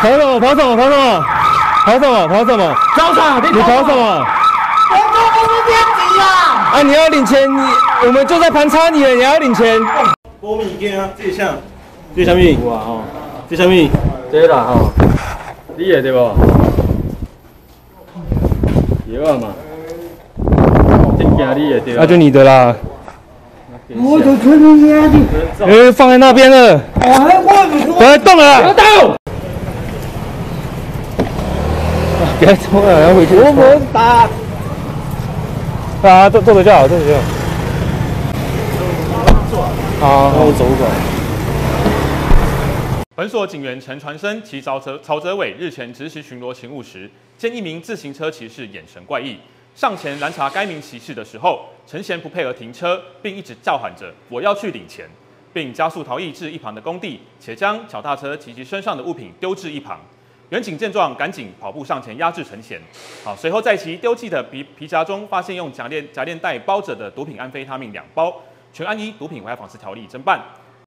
跑什么？跑什么？跑什么？跑什么？跑什么？招场，你跑什么？我都不是骗你啊！啊，你要领钱，你我们就在盘查你了，你要领钱。波米件啊，这项，这什么？有啊吼，这什么？这啦吼，你的对不？有啊嘛，真惊你的对那就你的啦。我就吹你压的，呃，放在那边了，我还问你不要动了，不要动。别冲了，要回去。我们打。啊，坐坐着就好，坐着就好。好，那我走走。本所警员陈传生及曹泽曹泽伟日前执行巡逻勤务时，见一名自行车骑士眼神怪异，上前拦查该名骑士的时候，陈贤不配合停车，并一直叫喊着“我要去领钱”，并加速逃逸至一旁的工地，且将脚踏车及其身上的物品丢至一旁。远警见状，赶紧跑步上前压制陈贤。好，随后在其丢弃的皮皮夹中，发现用假链假链袋包着的毒品安非他命两包，全案依毒品危害防治条例侦办。